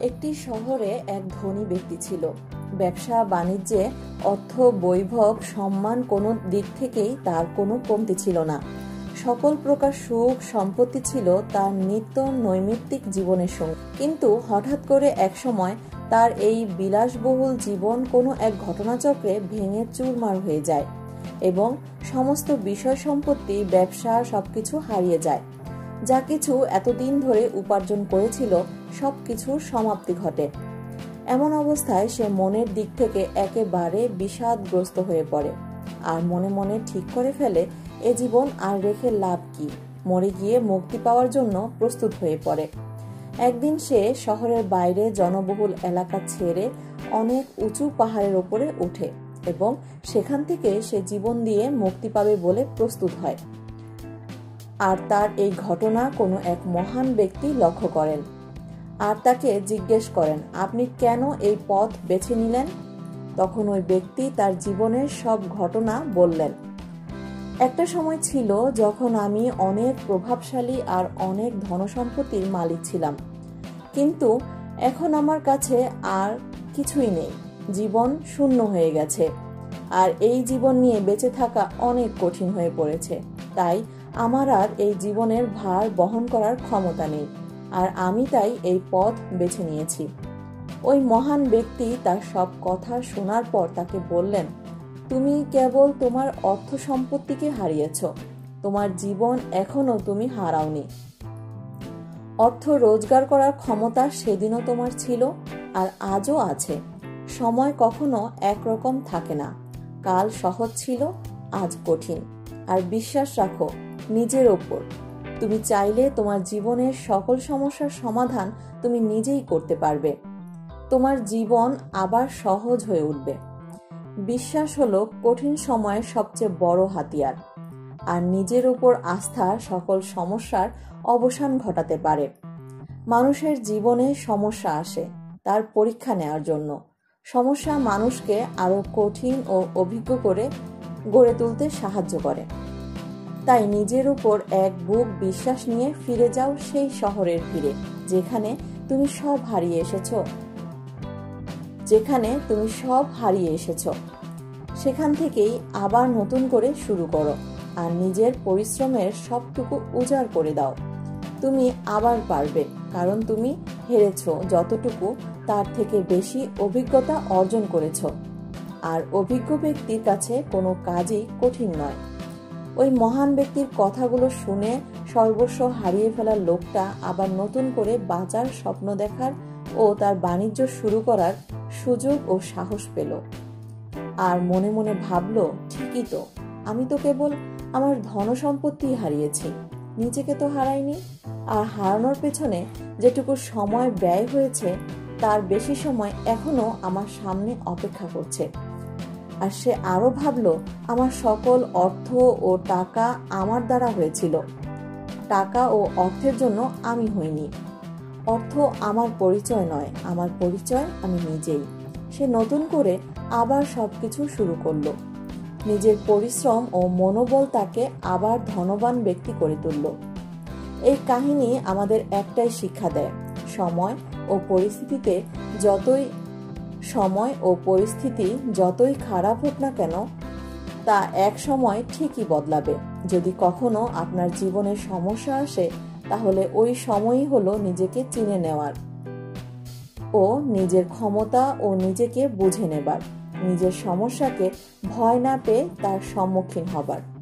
একটি শহরে এক ধনী ব্যক্তি ছিল। ব্যবসা, বাণিজ্যে অর্থ, বৈভব, সম্মান কোনো দিক থেকেই তার কোনো কমতি ছিল না। সকল প্রকার সুখ, সম্পত্তি ছিল তার নিত্য নৈমিত্তিক জীবনের সঙ্গে। কিন্তু হঠাৎ করে এক সময় তার এই বিলাসবহুল জীবন কোনো এক ঘটনাচক্রে ভেঙে চুরমার হয়ে যায় এবং সমস্ত বিষয় সম্পত্তি ব্যবসা সবকিছু হারিয়ে যায়। যা কিছু এতদিন ধরে উপার্জন করেছিল, সবকিছুর সমাপ্তি ঘটে। এমন অবস্থায় সে মনের দিক থেকে একেবারে বিষাদগ্রস্ত হয়ে পড়ে। আর মনে মনে ঠিক করে ফেলে, এ জীবন আর রেখে লাভ কি? মরে গিয়ে মুক্তি পাওয়ার জন্য প্রস্তুত হয়ে পড়ে। একদিন সে শহরের বাইরে জনবহুল এলাকা ছেড়ে অনেক উঁচু পাহাড়ের ওপরে ওঠে এবং সেখান থেকে সে জীবন দিয়ে মুক্তি পাবে বলে প্রস্তুত হয়। আর তার এই ঘটনা কোনো এক মহান ব্যক্তি লক্ষ্য করেন। আর তাকে জিজ্ঞেস করেন, আপনি কেন এই পথ বেছে নিলেন? তখন ওই ব্যক্তি তার জীবনের সব ঘটনা বললেন। একটা সময় ছিল যখন আমি অনেক প্রভাবশালী আর অনেক ধনসম্পত্তির মালিক ছিলাম। কিন্তু এখন আমার কাছে আর কিছুই নেই। জীবন শূন্য হয়ে গেছে। আর এই জীবন নিয়ে বেঁচে থাকা অনেক কঠিন হয়ে পড়েছে। তাই আমার আর এই জীবনের ভার বহন করার ক্ষমতা নেই, আর আমি তাই এই পথ বেছে নিয়েছি। ওই মহান ব্যক্তি তার সব কথা শোনার পর তাকে বললেন, তুমি কেবল তোমার অর্থ সম্পত্তিকে হারিয়েছ, তোমার জীবন এখনও তুমি হারাওনি। অর্থ রোজগার করার ক্ষমতা সেদিনও তোমার ছিল, আর আজও আছে। সময় কখনো একরকম থাকে না। কাল সহজ ছিল, আজ কঠিন। আর বিশ্বাস রাখো নিজের ওপর। তুমি চাইলে তোমার জীবনের সকল সমস্যার সমাধান তুমি নিজেই করতে পারবে। তোমার জীবন আবার সহজ হয়ে উঠবে। বিশ্বাস হলো কঠিন সময়ের সবচেয়ে বড় হাতিয়ার। আর নিজের উপর আস্থা সকল সমস্যার অবসান ঘটাতে পারে। মানুষের জীবনে সমস্যা আসে তার পরীক্ষা নেওয়ার জন্য। সমস্যা মানুষকে আরও কঠিন ও অভিজ্ঞ করে গড়ে তুলতে সাহায্য করে। তাই নিজের উপর এক বুক বিশ্বাস নিয়ে ফিরে যাও সেই শহরের ফিরে যেখানে তুমি সব হারিয়ে এসেছ। যেখানে তুমি সব হারিয়ে এসেছ। সেখান থেকেই আবার নতুন করে শুরু করো আর নিজের পরিশ্রমের সবটুকু উজাড় করে দাও। তুমি আবার পারবে, কারণ তুমি হেরেছ যতটুকু তার থেকে বেশি অভিজ্ঞতা অর্জন করেছ। আর অভিজ্ঞ ব্যক্তির কাছে কোনো কাজই কঠিন নয়। ওই মহান ব্যক্তির কথাগুলো শুনে সর্বস্ব হারিয়ে ফেলার লোকটা আবার নতুন করে বাঁচার স্বপ্ন দেখার ও তার বাণিজ্য শুরু করার সুযোগ ও সাহস পেল। আর মনে মনে ভাবল, ঠিকই তো, আমি তো কেবল আমার ধন সম্পত্তি হারিয়েছি, নিজেকে তো হারাইনি। আর হারানোর পেছনে যেটুকু সময় ব্যয় হয়েছে, তার বেশি সময় এখনও আমার সামনে অপেক্ষা করছে। আর সে আরও ভাবল, আমার সকল অর্থ ও টাকা আমার দ্বারা হয়েছিল। টাকা ও অর্থের জন্য আমি হইনি। অর্থ আমার পরিচয় নয়, আমার পরিচয় আমি নিজেই। সে নতুন করে আবার সবকিছু শুরু করল। নিজের পরিশ্রম ও মনোবল তাকে আবার ধনবান ব্যক্তি করে তুলল। এই কাহিনী আমাদের একটাই শিক্ষা দেয়, সময় ও পরিস্থিতিতে যতই সময় ও পরিস্থিতি যতই খারাপ হোক না কেন, তা এক সময় ঠিকই বদলাবে। যদি কখনো আপনার জীবনে সমস্যা আসে, তাহলে ওই সময়ই হলো নিজেকে চিনে নেওয়ার ও নিজের ক্ষমতা ও নিজেকে বুঝে নেবার। নিজের সমস্যাকে ভয় না পেয়ে তার সম্মুখীন হবার।